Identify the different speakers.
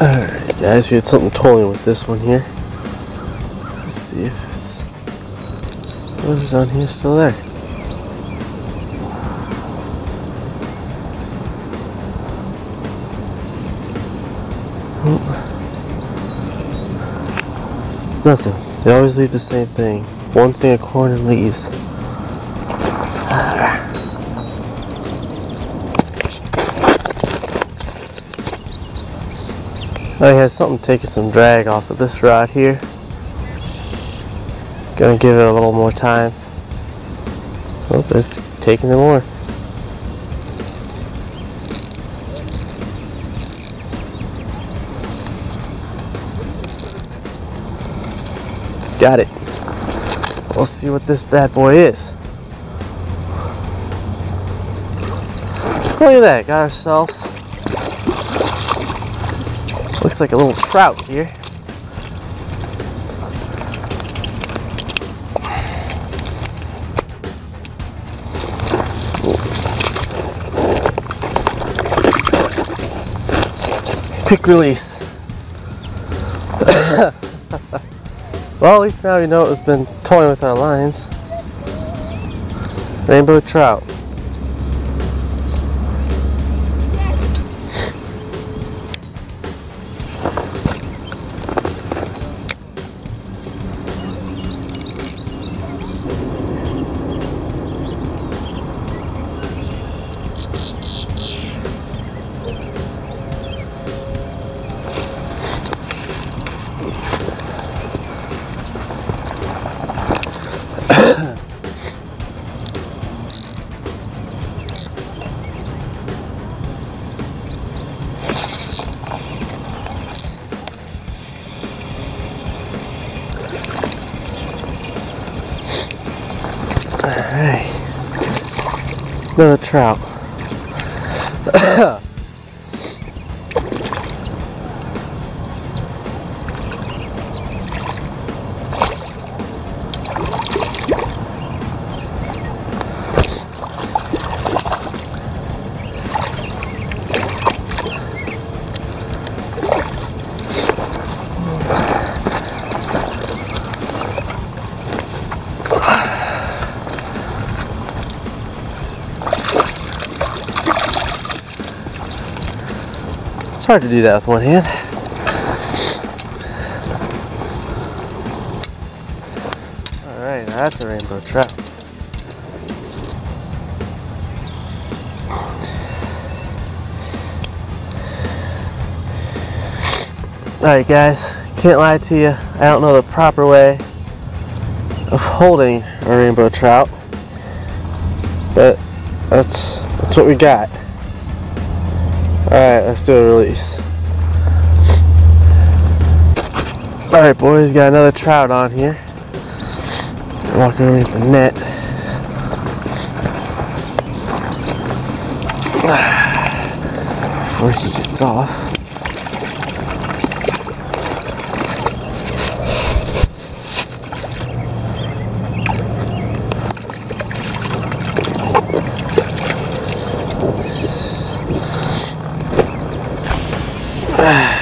Speaker 1: guys, we had something totally with this one here. Let's see if it's what's on here still there. Nothing. They always leave the same thing. One thing a corn and leaves. Oh, I had something taking some drag off of this rod here. Gonna give it a little more time. Oh, it's taking it more. Got it. Let's see what this bad boy is. Look at that, got ourselves Looks like a little trout here. Quick release. well, at least now we know it's been toying with our lines. Rainbow trout. Alright. Another trout. It's hard to do that with one hand. Alright, that's a rainbow trout. Alright guys, can't lie to you, I don't know the proper way of holding a rainbow trout, but that's, that's what we got. Alright, let's do a release. Alright boys, got another trout on here. Walking underneath the net. Before he gets off. Ah.